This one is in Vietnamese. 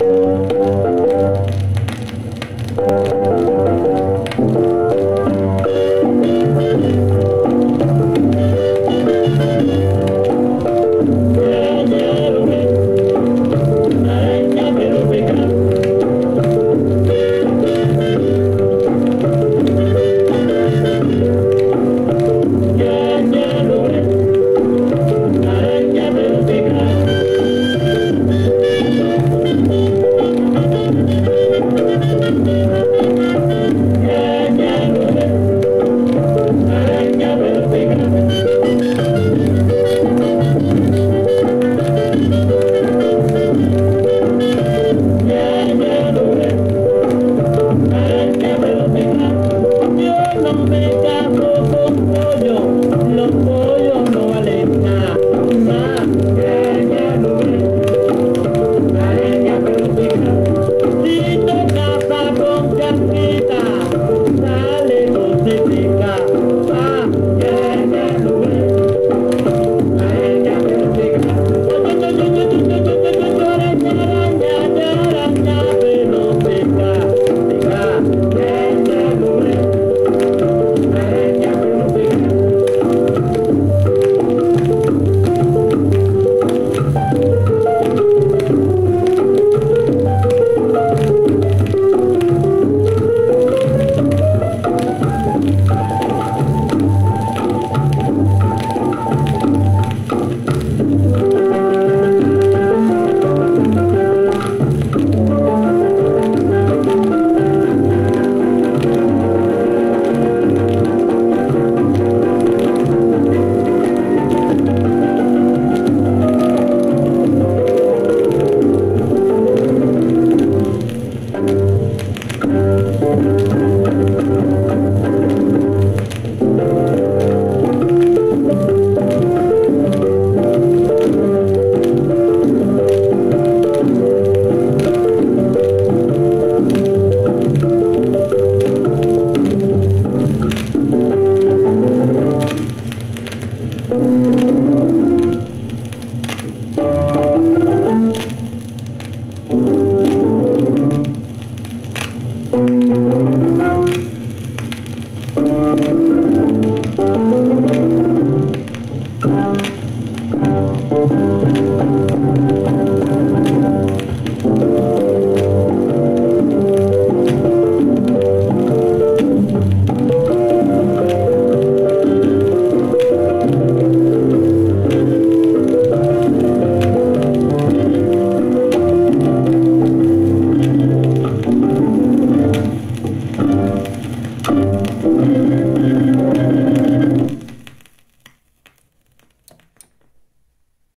Thank Thank you.